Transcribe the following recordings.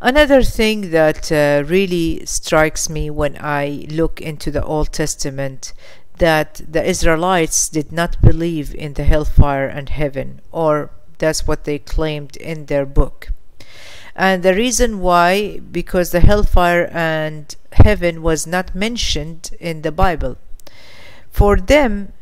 Another thing that uh, really strikes me when I look into the Old Testament that the Israelites did not believe in the hellfire and heaven, or that's what they claimed in their book. And the reason why, because the hellfire and heaven was not mentioned in the Bible. For them,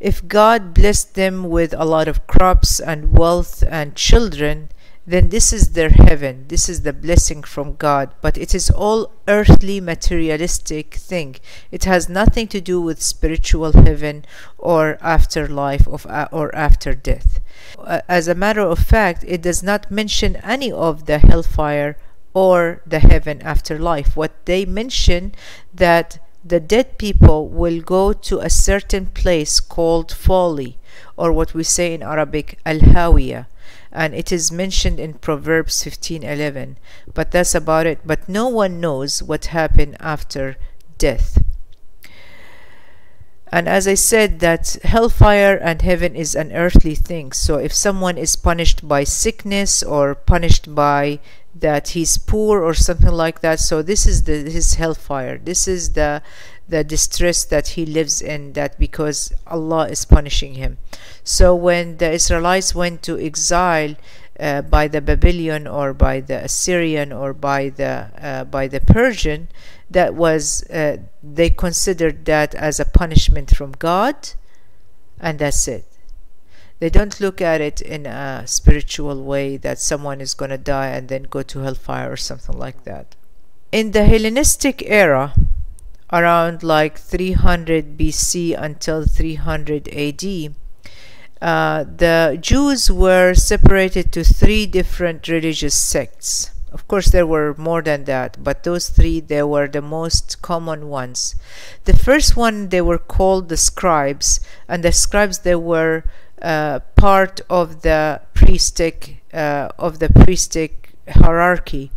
if God blessed them with a lot of crops and wealth and children, then this is their heaven. This is the blessing from god. But it is all earthly materialistic thing. It has nothing to do with spiritual heaven or afterlife of uh, or after death. Uh, as a matter of fact it does not mention any of the hellfire or the heaven after life what they mention that the dead people will go to a certain place called folly or what we say in arabic al-hawiyah and it is mentioned in Proverbs 15:11 but that's about it. But no one knows what happened after death. And as I said that hellfire and heaven is an earthly thing. So if someone is punished by sickness or punished by that he's poor or something like that so this is the his hellfire. This is the the distress that he lives in that because Allah is punishing him so when the Israelites went to exile uh, by the Babylon or by the Assyrian or by the uh, by the Persian, that was uh, they considered that as a punishment from God, and that's it. They don't look at it in a spiritual way that someone is going to die and then go to hellfire or something like that. In the Hellenistic era, around like 300 BC until 300 AD, uh, the Jews were separated to three different religious sects. Of course, there were more than that, but those three, they were the most common ones. The first one, they were called the scribes, and the scribes, they were uh, part of the priestic, uh, of the priestic hierarchy,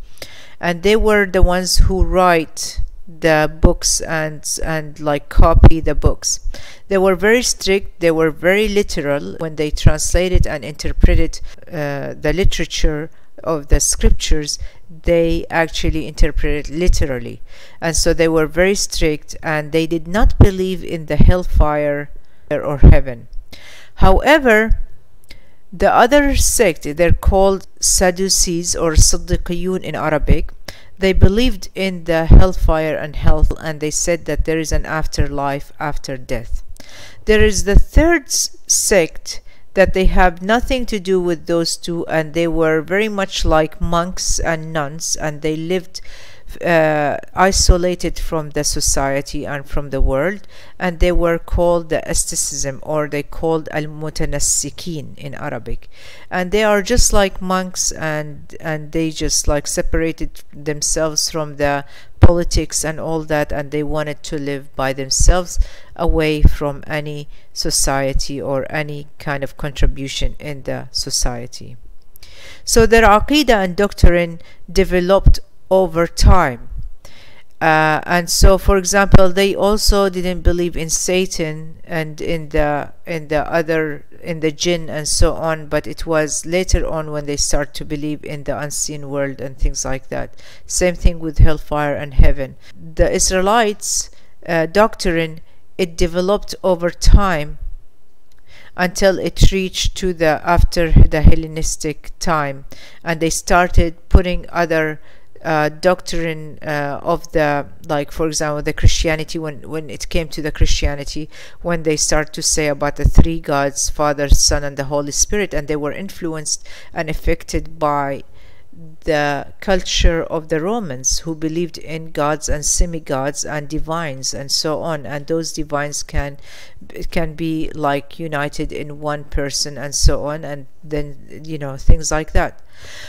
and they were the ones who write the books and and like copy the books. They were very strict they were very literal when they translated and interpreted uh, the literature of the scriptures they actually interpreted literally. And so they were very strict and they did not believe in the hellfire or heaven. However the other sect they're called Sadducees or Siddiqiyun in Arabic they believed in the hellfire and hell and they said that there is an afterlife after death. There is the third sect that they have nothing to do with those two and they were very much like monks and nuns and they lived uh, isolated from the society and from the world and they were called the asceticism or they called al-mutanassikin in Arabic. And they are just like monks and and they just like separated themselves from the politics and all that and they wanted to live by themselves away from any society or any kind of contribution in the society. So their aqidah and doctrine developed over time. Uh, and so, for example, they also didn't believe in Satan and in the in the other in the jinn and so on. But it was later on when they start to believe in the unseen world and things like that. Same thing with hellfire and heaven. The Israelites' uh, doctrine it developed over time until it reached to the after the Hellenistic time, and they started putting other uh, doctrine uh, of the like for example the christianity when when it came to the christianity when they start to say about the three gods father son and the holy spirit and they were influenced and affected by the culture of the Romans who believed in gods and semi-gods and divines and so on and those divines can can be like united in one person and so on and then you know things like that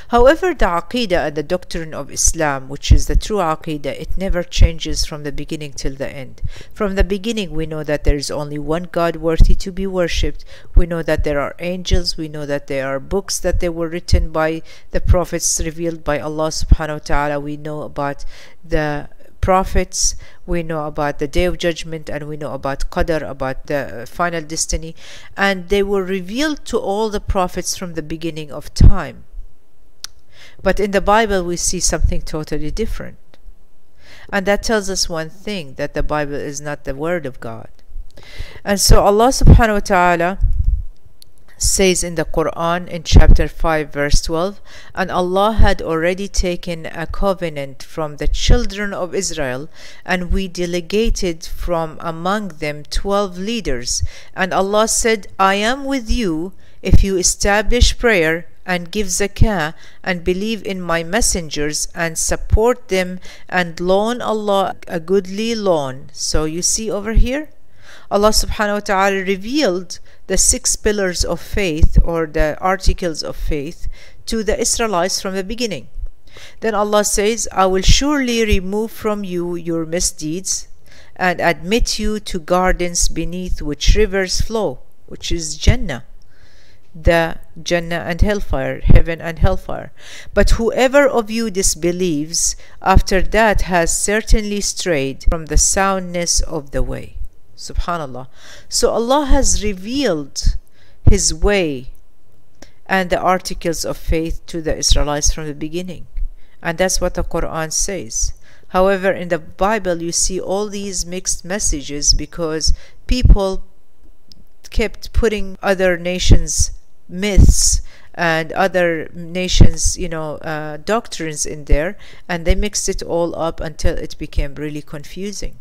However, the Aqidah and the doctrine of Islam, which is the true Aqidah, it never changes from the beginning till the end. From the beginning, we know that there is only one God worthy to be worshipped. We know that there are angels. We know that there are books that they were written by the prophets revealed by Allah subhanahu wa ta'ala. We know about the prophets we know about the day of judgment and we know about qadar about the final destiny and they were revealed to all the prophets from the beginning of time But in the Bible, we see something totally different. And that tells us one thing that the Bible is not the Word of God. And so Allah subhanahu wa ta'ala says in the Quran in chapter 5 verse 12 and Allah had already taken a covenant from the children of Israel and we delegated from among them 12 leaders and Allah said I am with you if you establish prayer and give zakah and believe in my messengers and support them and loan Allah a goodly loan so you see over here Allah subhanahu wa ta'ala revealed the six pillars of faith or the articles of faith to the Israelites from the beginning. Then Allah says, I will surely remove from you your misdeeds and admit you to gardens beneath which rivers flow, which is Jannah the Jannah and hellfire, heaven and hellfire. But whoever of you disbelieves after that has certainly strayed from the soundness of the way. Subhanallah. So Allah has revealed His way and the articles of faith to the Israelites from the beginning. And that's what the Quran says. However, in the Bible, you see all these mixed messages because people kept putting other nations' myths and other nations, you know, uh, doctrines in there, and they mixed it all up until it became really confusing.